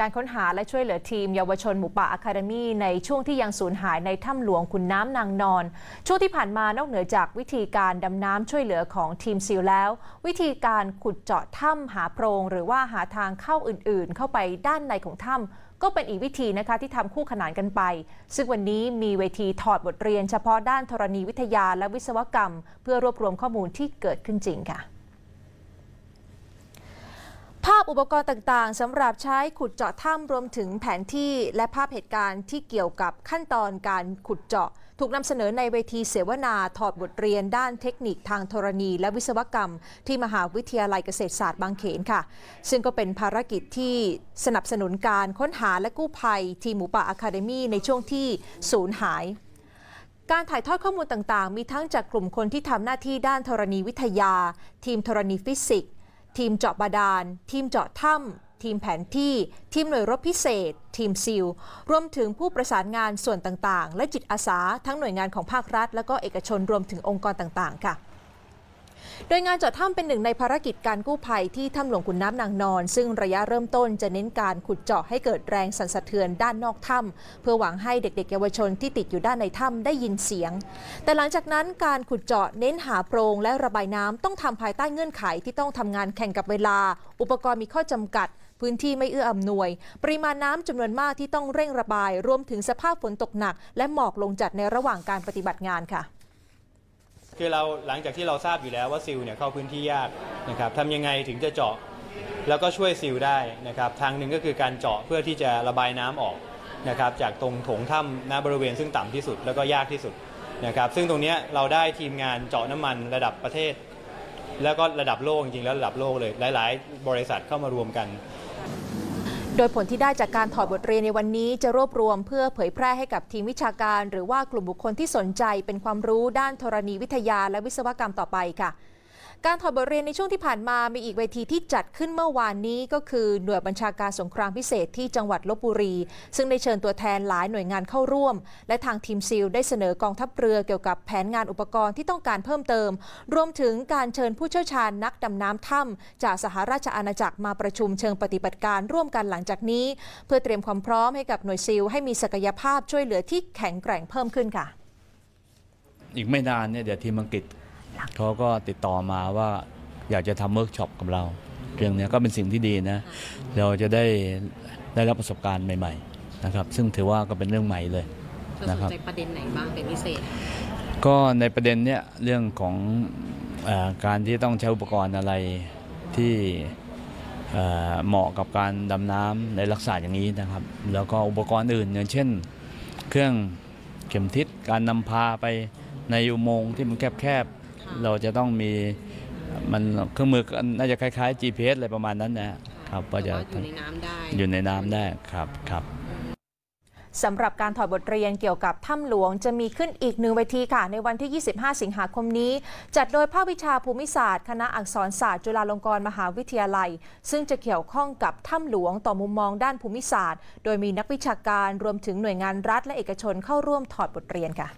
การค้นหาและช่วยเหลือทีมเยาวชนหมูป่าอะคาเดมีในช่วงที่ยังสูญหายในถ้ำหลวงขุนน้ำนางนอน ช่วงที่ผ่านมานอกเหนือจากวิธีการดำน้ำช่วยเหลือของทีม SEAL แล้ว วิธีการขุดเจาะถ้ำหาโพรง หรือว่าหาทางเข้าอื่นๆ เข้าไปด้านในของถ้ำก็เป็นอีกวิธีนะคะที่ทำคู่ขนานกันไป ซึ่งวันนี้มีเวทีถอดบทเรียนเฉพาะด้านธรณีวิทยาและวิศวกรรม เพื่อรวบรวมข้อมูลที่เกิดขึ้นจริงค่ะ อุปกรณ์ต่างๆสำหรับใช้ขุดเจาะถ้ำรวมถึงแผนที่และภาพเหตุการณ์ที่เกี่ยวกับขั้นตอนการขุดเจาะ ถูกนำเสนอในเวทีเสวนาถอดบทเรียนด้านเทคนิคทางธรณี และวิศวกรรม ที่มหาวิทยาลัยเกษตรศาสตร์บางเขนค่ะ ซึ่งก็เป็นภารกิจที่สนับสนุนการค้นหาและกู้ภัย ทีมหมูป่าอะคาเดมีในช่วงที่สูญหายการถ่ายทอดข้อมูลต่างๆ มีทั้งจากกลุ่มคนที่ทำหน้าที่ด้านธรณีวิทยา ทีมธรณีฟิสิกส์ ทีมเจาะบาดาล ทีมเจาะถ้ำทีมแผนที่ ทีมหน่วยรบพิเศษ ทีมซิล รวมถึงผู้ประสานงานส่วนต่างๆ และจิตอาสา ทั้งหน่วยงานของภาครัฐ และก็เอกชนรวมถึงองค์กรต่างๆ ค่ะ โดยงานเจาะถ้ำเป็นหนึ่งในภารกิจการกู้ภัยที่ถ้ำหลวงขุนน้ำนางนอน ซึ่งระยะเริ่มต้นจะเน้นการขุดเจาะให้เกิดแรงสั่นสะเทือนด้านนอกถ้ำเพื่อหวังให้เด็กๆ เยาวชนที่ติดอยู่ด้านในถ้ำได้ยินเสียง แต่หลังจากนั้นการขุดเจาะเน้นหาโพรงและระบายน้ำต้องทำภายใต้เงื่อนไขที่ต้องทำงานแข่งกับเวลา อุปกรณ์มีข้อจำกัดพื้นที่ไม่เอื้ออำนวย ปริมาณน้ำจำนวนมากที่ต้องเร่งระบาย รวมถึงสภาพฝนตกหนัก และหมอกลงจัดในระหว่างการปฏิบัติงานค่ะ คือเราหลังจากที่เราทราบอยู่แล้วว่าซิลเนี่ยเข้าพื้นที่ยากนะครับทำยังไงถึงจะเจาะแล้วก็ช่วยซิลได้นะครับ ทางหนึ่งก็คือการเจาะเพื่อที่จะระบายน้ำออกนะครับ จากตรงโถงถ้ำณบริเวณซึ่งต่ำที่สุดแล้วก็ยากที่สุดนะครับ ซึ่งตรงนี้เราได้ทีมงานเจาะน้ำมันระดับประเทศ แล้วก็ระดับโลกจริงๆแล้วระดับโลกเลยหลาย ๆ บริษัทเข้ามารวมกัน โดยผลที่ได้จากการถอดบทเรียนในวันนี้จะรวบรวมเพื่อเผยแพร่ให้กับทีมวิชาการ หรือว่ากลุ่มบุคคลที่สนใจเป็นความรู้ด้านธรณีวิทยาและวิศวกรรมต่อไปค่ะ การถอดบทเรียนในช่วงที่ผ่านมามีอีกเวทีที่จัดขึ้นเมื่อวานนี้ก็คือหน่วยบัญชาการสงครามพิเศษที่จังหวัดลบบุรี ซึ่งได้เชิญตัวแทนหลายหน่วยงานเข้าร่วม และทางทีม SEAL ได้เสนอกองทัพเรือเกี่ยวกับแผนงานอุปกรณ์ที่ต้องการเพิ่มเติม รวมถึงการเชิญผู้เชี่ยวชาญนักดำน้ำถ้ำจากสหราชอาณาจักรมาประชุมเชิงปฏิบัติการร่วมกันหลังจากนี้ เพื่อเตรียมความพร้อมให้กับหน่วย SEAL ให้มีศักยภาพช่วยเหลือที่แข็งแกร่งเพิ่มขึ้นค่ะ อีกไม่นานเนี่ยเดี๋ยวทีมอังกฤษ เขาก็ติดต่อมาว่าอยากจะทำเวิร์กช็อปกับเรา เรื่องนี้ก็เป็นสิ่งที่ดีนะ เราจะได้ได้รับประสบการณ์ใหม่ๆนะครับซึ่งถือว่าก็เป็นเรื่องใหม่เลยนะครับในประเด็นไหนบ้างเป็นพิเศษ ก็ในประเด็นเนี้ยเรื่องของอการที่ต้องใช้อุปกรณ์อะไรที่เหมาะกับการดำน้ำในลักษณะอย่างนี้นะครับ แล้วก็อุปกรณ์อื่นอย่างเช่น เครื่องเข็มทิศการนำพาไปในอุโมงค์ที่มันแคบๆ เราจะต้องมีมันเครื่องมือน่าจะคล้ายๆ GPS อะไรประมาณนั้นนะครับก็จะอยู่ในน้ำได้อยู่ในน้ำได้ครับครับสำหรับการถอดบทเรียนเกี่ยวกับถ้ำหลวงจะมีขึ้นอีกหนึ่งเวทีค่ะ ในวันที่ 25 สิงหาคมนี้ จัดโดยภาควิชาภูมิศาสตร์ คณะอักษรศาสตร์ จุฬาลงกรณ์มหาวิทยาลัย ซึ่งจะเกี่ยวข้องกับถ้ำหลวงต่อมุมมองด้านภูมิศาสตร์ โดยมีนักวิชาการรวมถึงหน่วยงานรัฐและเอกชนเข้าร่วมถอดบทเรียนค่ะ